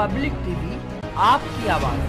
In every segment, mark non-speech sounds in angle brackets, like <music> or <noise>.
Public TV, आपकी आवाज़।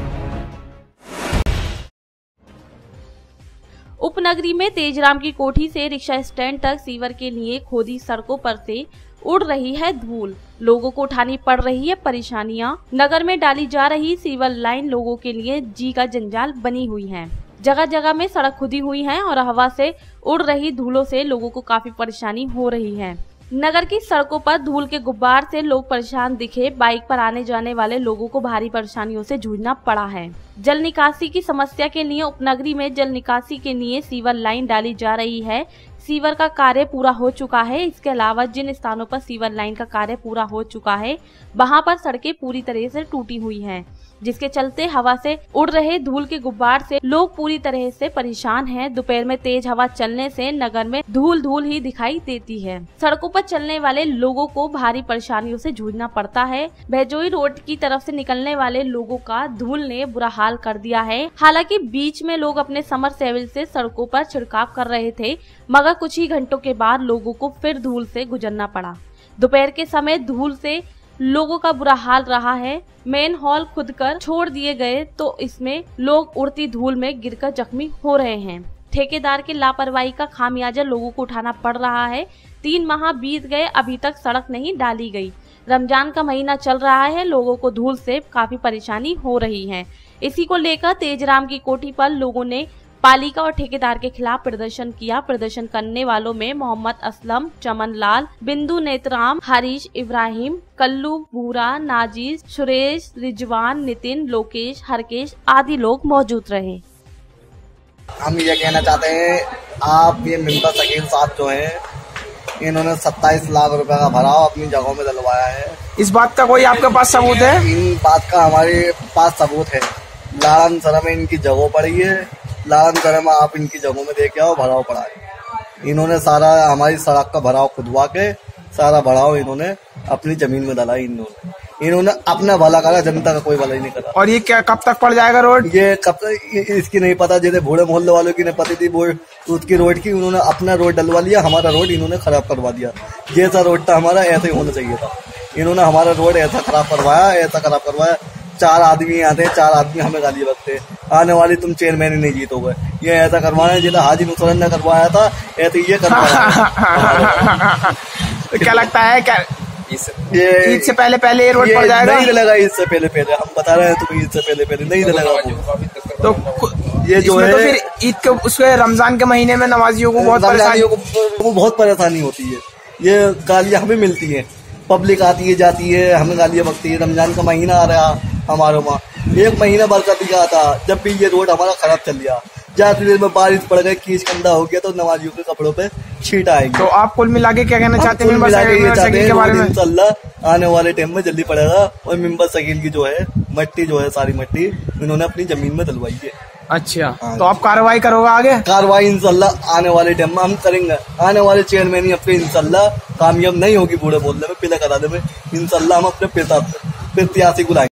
उपनगरी में तेजराम की कोठी से रिक्शा स्टैंड तक सीवर के लिए खोदी सड़कों पर से उड़ रही है धूल। लोगों को उठानी पड़ रही है परेशानियाँ। नगर में डाली जा रही सीवर लाइन लोगों के लिए जी का जंजाल बनी हुई है। जगह जगह में सड़क खुदी हुई है और हवा से उड़ रही धूलों से लोगों को काफ़ी परेशानी हो रही है। नगर की सड़कों पर धूल के गुब्बार से लोग परेशान दिखे। बाइक पर आने जाने वाले लोगों को भारी परेशानियों से जूझना पड़ा है। जल निकासी की समस्या के लिए उपनगरी में जल निकासी के लिए सीवर लाइन डाली जा रही है। सीवर का कार्य पूरा हो चुका है। इसके अलावा जिन स्थानों पर सीवर लाइन का कार्य पूरा हो चुका है, वहाँ पर सड़कें पूरी तरह से टूटी हुई हैं, जिसके चलते हवा से उड़ रहे धूल के गुब्बार से लोग पूरी तरह से परेशान हैं। दोपहर में तेज हवा चलने से नगर में धूल धूल ही दिखाई देती है। सड़कों पर चलने वाले लोगों को भारी परेशानियों से जूझना पड़ता है। भैजोई रोड की तरफ़ से निकलने वाले लोगों का धूल ने बुरा हाल कर दिया है। हालाँकि बीच में लोग अपने समर सेविल से सड़कों पर छिड़काव कर रहे थे, मगर कुछ ही घंटों के बाद लोगों को फिर धूल से गुजरना पड़ा। दोपहर के समय धूल से लोगों का बुरा हाल रहा है। मेन हॉल खुद कर छोड़ दिए गए तो इसमें लोग उड़ती धूल में गिरकर जख्मी हो रहे हैं। ठेकेदार की लापरवाही का खामियाजा लोगों को उठाना पड़ रहा है। तीन माह बीत गए, अभी तक सड़क नहीं डाली गई। रमज़ान का महीना चल रहा है, लोगों को धूल से काफ़ी परेशानी हो रही है। इसी को लेकर तेजराम की कोठी पर लोगों ने पालिका और ठेकेदार के खिलाफ प्रदर्शन किया। प्रदर्शन करने वालों में मोहम्मद असलम चमन लाल बिंदु नेतराम हरीश इब्राहिम कल्लू भूरा नाजीज सुरेश रिजवान नितिन लोकेश हरकेश आदि लोग मौजूद रहे। हम ये कहना चाहते हैं आप ये मेंबर शकील साहब जो हैं इन्होंने 27 लाख रुपए का भराव अपनी जगहों में डलवाया है। इस बात का कोई आपके पास सबूत है? इन बात का हमारे पास सबूत है। लालन सर में इनकी जगह पड़ी है। लालन सर में आप इनकी जगहों में देखे आओ भराव पड़ा है। इन्होंने सारा हमारी सड़क का भराव खुदवा के सारा भराव इन्होंने अपनी ज़मीन में डाला इन्होंने। इन्होंने अपना भला करा जनता का कोई भला ही नहीं करा। और ये क्या कब तक पड़ जाएगा रोड? ये कब तक इसकी नहीं पता जैसे बूढ़े मोहल्ले वालों की नहीं पता थी वो उसकी रोड की उन्होंने अपना रोड डलवा लिया हमारा रोड इन्होंने खराब करवा दिया। जैसा रोड था हमारा ऐसा ही होना चाहिए था। इन्होंने हमारा रोड ऐसा खराब करवाया ऐसा खराब करवाया चार आदमी आते हैं चार आदमी हमें गाली बकते हैं। आने वाली तुम चेयरमैन ही नहीं जीतोगे ये ऐसा करवाना है जैसा हाजी मुसरन ने करवाया था ऐसे ये करवाया <laughs> क्या लगता है? क्या ये ईद से पहले पहले ये रोड पड़ जाएगा? नहीं डलेगा इससे पहले पहले। हम बता रहे हैं तुम्हें इससे पहले पहले। नहीं डलेगा वो। तो ये जो है तो फिर ईद के उसके रमज़ान के महीने में नमाजियों को बहुत परेशानी को बहुत परेशानी होती है। ये गालियाँ हमें मिलती हैं। पब्लिक आती है जाती है हमें गालियाँ बकती है रमज़ान का महीना आ रहा हमारे वहाँ। एक महीना बरकत दिया था जब भी ये रोड हमारा खराब चल गया। ज़्यादा देर में बारिश पड़ गई कीच कंधा हो गया तो नमाजियों के कपड़ों पे छीट आएगी। तो आप कुल मिला के क्या कहना चाहते हैं मिला के ये चाहते हैं बारे में? इंशाल्लाह आने वाले टाइम में जल्दी पड़ेगा और मेंबर शकील की जो है मट्टी जो है सारी मट्टी इन्होंने अपनी ज़मीन में दलवाई है। अच्छा। तो आप कार्रवाई करोगे आगे? कार्रवाई इंशाल्लाह आने वाले टाइम में हम करेंगे। आने वाले चेयरमैन ही अपने इंशाल्लाह कामयाब नहीं होगी बूढ़े बोलने में पीला कराने में इंशाल्लाह हम अपने पिता प्रत्याशी को लाएँगे।